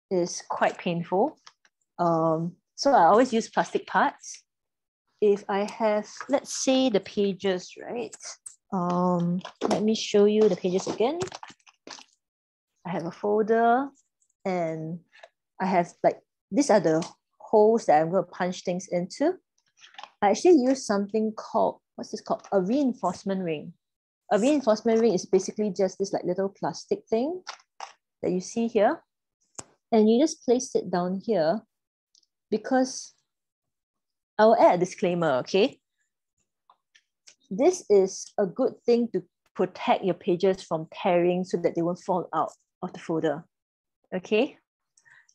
is quite painful. Um, so I always use plastic parts. If I have, let's say the pages, right? Um, let me show you the pages again. I have a folder and I have like, these are the holes that I'm to punch things into. I actually use something called, what's this called? A reinforcement ring. A reinforcement ring is basically just this like little plastic thing that you see here. And you just place it down here because I will add a disclaimer, okay? This is a good thing to protect your pages from tearing so that they won't fall out of the folder. Okay.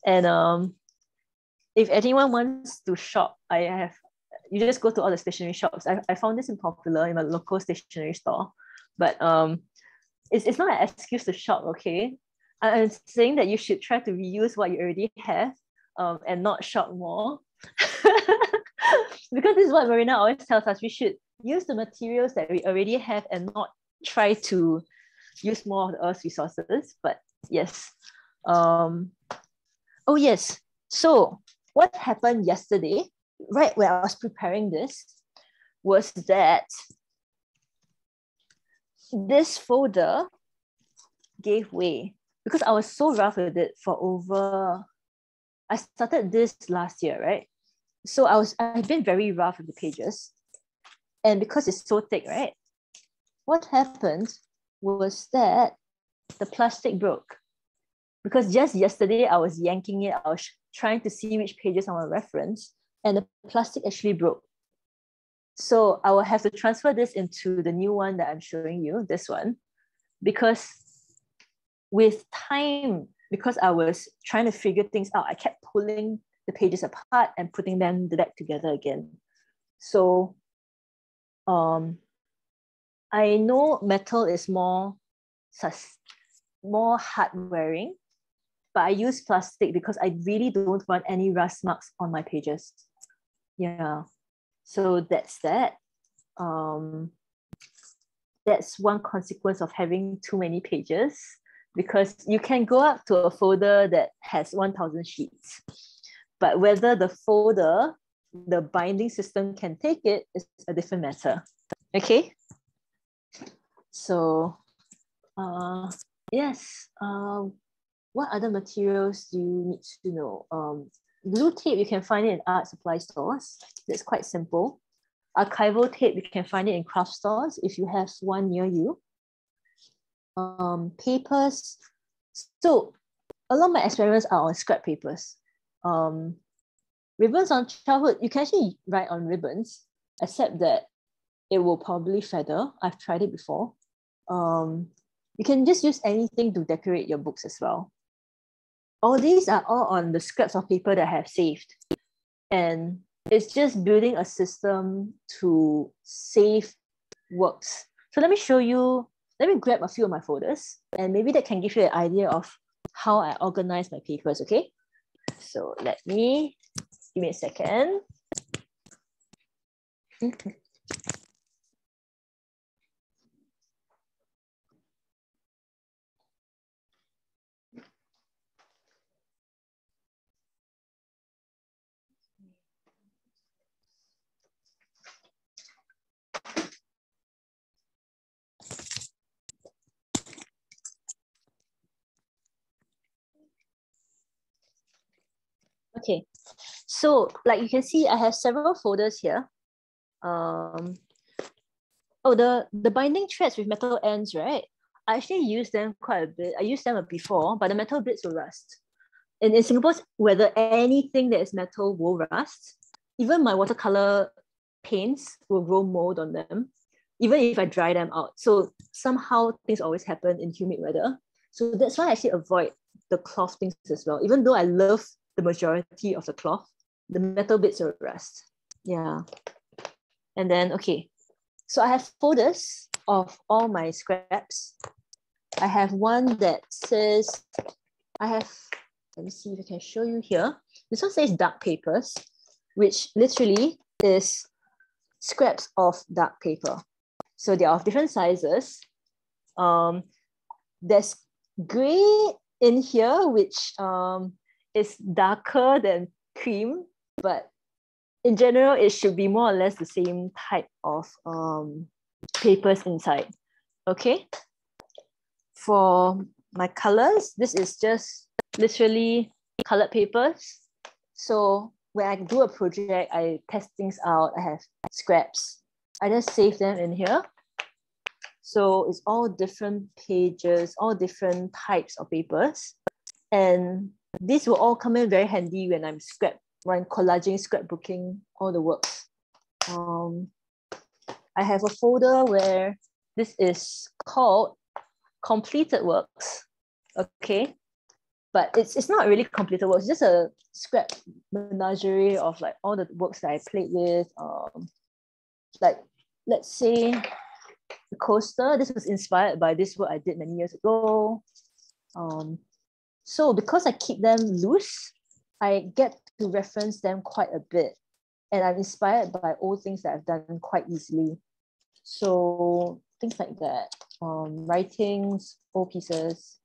And um, if anyone wants to shop, I have, you just go to all the stationery shops. I, I found this in popular in my local stationery store, but um, it's, it's not an excuse to shop, okay? I'm saying that you should try to reuse what you already have um, and not shop more. because this is what Marina always tells us, we should use the materials that we already have and not try to use more of the earth's resources. But yes. Um, oh, yes. So, what happened yesterday, right when I was preparing this, was that this folder gave way because I was so rough with it for over. I started this last year, right? So I was I've been very rough with the pages. And because it's so thick, right? What happened was that the plastic broke. Because just yesterday I was yanking it, I was trying to see which pages I want to reference, and the plastic actually broke. So I will have to transfer this into the new one that I'm showing you, this one, because with time, because I was trying to figure things out, I kept pulling the pages apart and putting them back together again. So um, I know metal is more sus- more hard wearing, but I use plastic because I really don't want any rust marks on my pages. Yeah, so that's that. Um, that's one consequence of having too many pages because you can go up to a folder that has 1000 sheets but whether the folder the binding system can take it is a different matter. Okay? So uh, yes um, what other materials do you need to know? Um, blue tape you can find it in art supply stores. That's quite simple. Archival tape you can find it in craft stores if you have one near you. Um, papers. So a lot of my experiments are on scrap papers. Um, ribbons on childhood, you can actually write on ribbons, except that it will probably feather. I've tried it before. Um, you can just use anything to decorate your books as well. All these are all on the scraps of paper that I have saved. And it's just building a system to save works. So let me show you let me grab a few of my folders and maybe that can give you an idea of how I organize my papers, okay? So let me, give me a second. Okay, so like you can see, I have several folders here. Um, oh, the, the binding threads with metal ends, right? I actually use them quite a bit. I used them before, but the metal bits will rust. And in Singapore's weather, anything that is metal will rust. Even my watercolor paints will grow mold on them, even if I dry them out. So somehow things always happen in humid weather. So that's why I actually avoid the cloth things as well. Even though I love the majority of the cloth, the metal bits will rust. Yeah. And then, okay, so I have folders of all my scraps. I have one that says, I have, let me see if I can show you here. This one says dark papers, which literally is scraps of dark paper. So they are of different sizes. Um, there's gray in here, which um, is darker than cream, but in general, it should be more or less the same type of um, papers inside. Okay. For my colors, this is just literally colored papers. So when I do a project, I test things out. I have scraps. I just save them in here. So it's all different pages, all different types of papers. And this will all come in very handy when I'm scrap, when collaging, scrapbooking all the works. Um, I have a folder where this is called completed works. Okay. But it's, it's not really completed works, just a scrap menagerie of like all the works that I played with. Um, like, let's say the coaster, this was inspired by this work I did many years ago. Um, so because I keep them loose, I get to reference them quite a bit. And I'm inspired by old things that I've done quite easily. So things like that, um, writings, old pieces.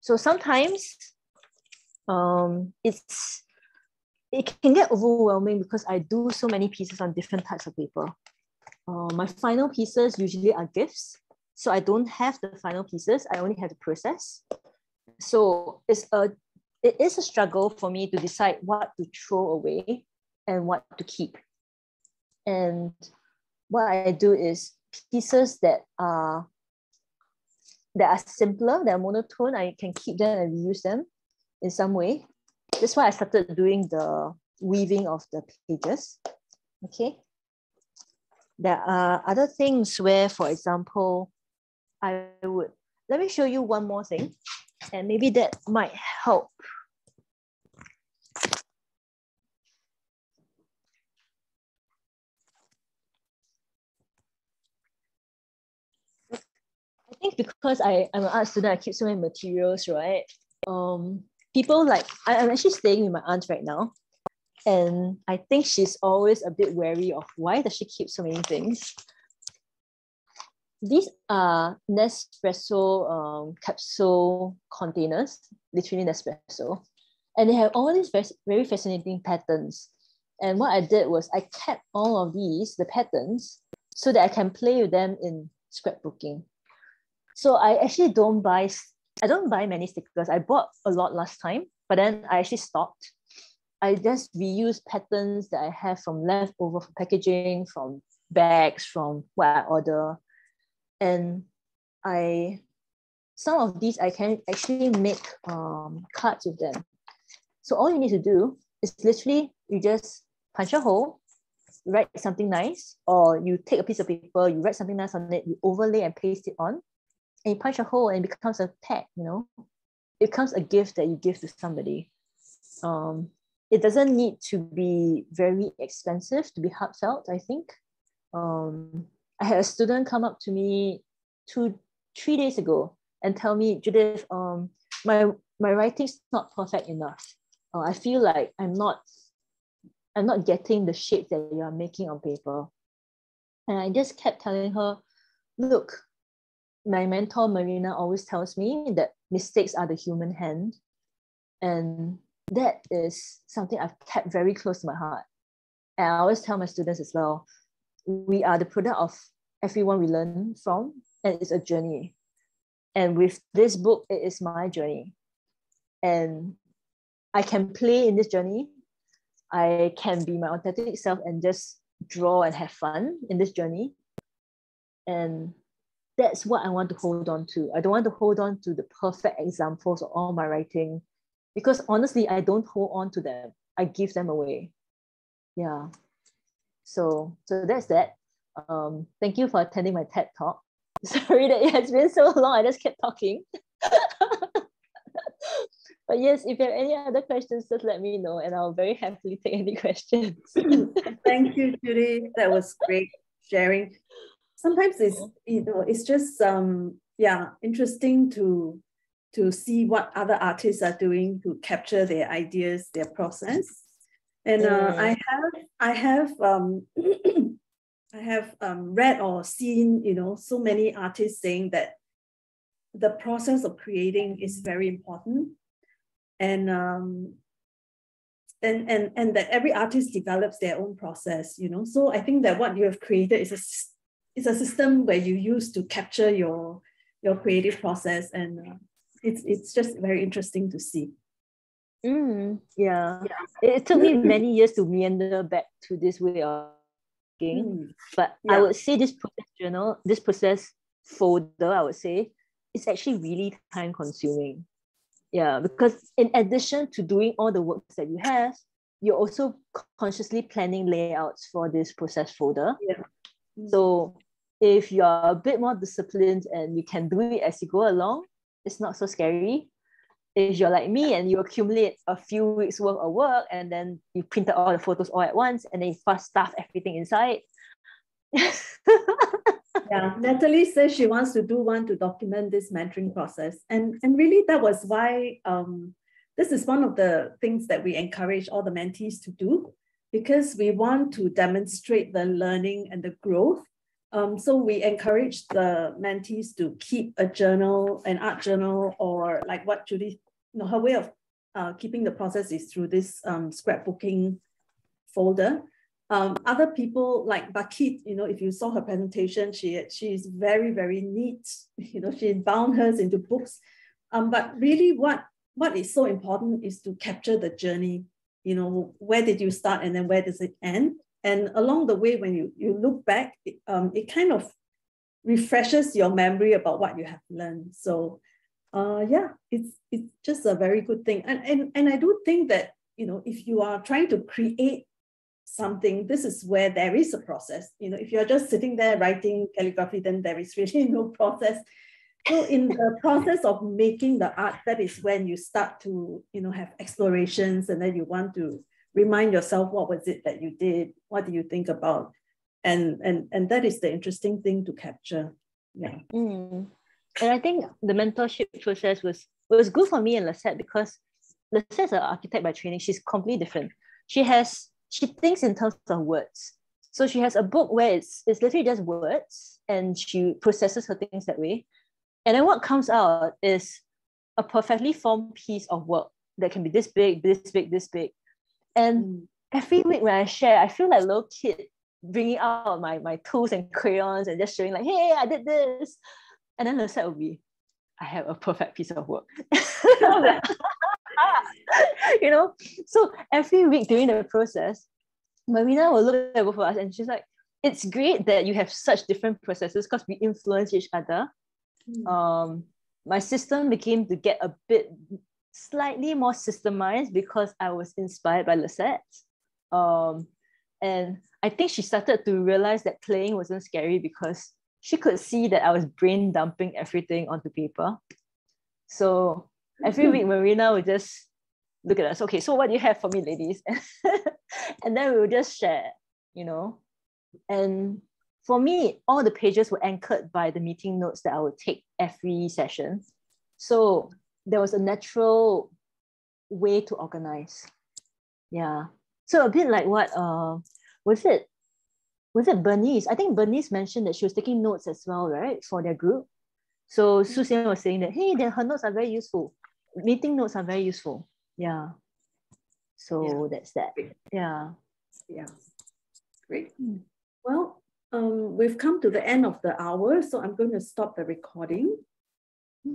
So sometimes um, it's it can get overwhelming because I do so many pieces on different types of paper. Uh, my final pieces usually are gifts. So I don't have the final pieces, I only have the process so it's a it is a struggle for me to decide what to throw away and what to keep. And what I do is pieces that are that are simpler, that are monotone, I can keep them and reuse them in some way. That's why I started doing the weaving of the pages. Okay. There are other things where, for example, I would, let me show you one more thing and maybe that might help. Think because I, I'm an art student, I keep so many materials, right? Um, people like, I, I'm actually staying with my aunt right now. And I think she's always a bit wary of why does she keep so many things. These are Nespresso um, capsule containers, literally Nespresso. And they have all these very, very fascinating patterns. And what I did was I kept all of these, the patterns, so that I can play with them in scrapbooking. So I actually don't buy, I don't buy many stickers. I bought a lot last time, but then I actually stopped. I just reuse patterns that I have from leftover from packaging, from bags, from what I order. And I, some of these I can actually make um, cards with them. So all you need to do is literally you just punch a hole, write something nice, or you take a piece of paper, you write something nice on it, you overlay and paste it on, and you punch a hole and it becomes a tag, you know? It becomes a gift that you give to somebody. Um, it doesn't need to be very expensive to be heartfelt, I think. Um, I had a student come up to me two, three days ago and tell me, Judith, um, my, my writing's not perfect enough. Uh, I feel like I'm not I'm not getting the shape that you are making on paper. And I just kept telling her, look, my mentor Marina always tells me that mistakes are the human hand. And that is something I've kept very close to my heart. And I always tell my students as well, we are the product of everyone we learn from, and it's a journey. And with this book, it is my journey. And I can play in this journey I can be my authentic self and just draw and have fun in this journey. And that's what I want to hold on to. I don't want to hold on to the perfect examples of all my writing because honestly, I don't hold on to them. I give them away. Yeah. So so that's that. Um, thank you for attending my TED talk. Sorry that it has been so long. I just kept talking. But yes, if you have any other questions, just let me know and I'll very happily take any questions.
Thank you, Judy. That was great sharing. Sometimes it's you know it's just um yeah interesting to to see what other artists are doing to capture their ideas, their process. And uh. I have I have um I have um, read or seen you know so many artists saying that the process of creating is very important and um, and and and that every artist develops their own process you know so i think that what you have created is a is a system where you use to capture your your creative process and uh, it's it's just very interesting to see
mm, yeah. yeah it took me many years to meander back to this way of thinking mm, but yeah. i would say this process journal this process folder i would say is actually really time consuming yeah because in addition to doing all the works that you have you're also consciously planning layouts for this process folder
yeah.
so if you're a bit more disciplined and you can do it as you go along it's not so scary if you're like me and you accumulate a few weeks worth of work and then you print out all the photos all at once and then you first stuff everything inside
yeah, Natalie says she wants to do one to document this mentoring process. And, and really that was why um, this is one of the things that we encourage all the mentees to do because we want to demonstrate the learning and the growth. Um, so we encourage the mentees to keep a journal, an art journal, or like what Judy, you know, her way of uh, keeping the process is through this um, scrapbooking folder. Um, other people like Bakit, you know, if you saw her presentation, she she's very, very neat. You know, she bound hers into books. Um, but really what, what is so important is to capture the journey. You know, where did you start and then where does it end? And along the way, when you, you look back, it, um, it kind of refreshes your memory about what you have learned. So uh, yeah, it's, it's just a very good thing. And, and, and I do think that, you know, if you are trying to create something, this is where there is a process. You know, if you're just sitting there writing calligraphy, then there is really no process. So in the process of making the art, that is when you start to, you know, have explorations and then you want to remind yourself what was it that you did? What do you think about? And and and that is the interesting thing to capture. Yeah.
Mm. and I think the mentorship process was was good for me and Lisette because Lisette's an architect by training. She's completely different. She has she thinks in terms of words. So she has a book where it's it's literally just words and she processes her things that way. And then what comes out is a perfectly formed piece of work that can be this big, this big, this big. And mm. every week when I share, I feel like a little kid bringing out my, my tools and crayons and just showing like, hey, I did this. And then the set will be, I have a perfect piece of work. you know, so every week during the process, Marina will look at both of us and she's like, it's great that you have such different processes because we influence each other. Mm. Um, my system became to get a bit slightly more systemized because I was inspired by Lisette. Um, and I think she started to realize that playing wasn't scary because she could see that I was brain dumping everything onto paper. So every week, Marina would just look at us. Okay, so what do you have for me, ladies? and then we would just share, you know. And for me, all the pages were anchored by the meeting notes that I would take every session. So there was a natural way to organize. Yeah. So a bit like what uh was it was it Bernice? I think Bernice mentioned that she was taking notes as well, right, for their group. So Susan was saying that hey, then her notes are very useful. Meeting notes are very useful. Yeah. So yeah. that's that. Yeah.
Yeah. Great. Well, um, we've come to the end of the hour, so I'm going to stop the recording. Yeah.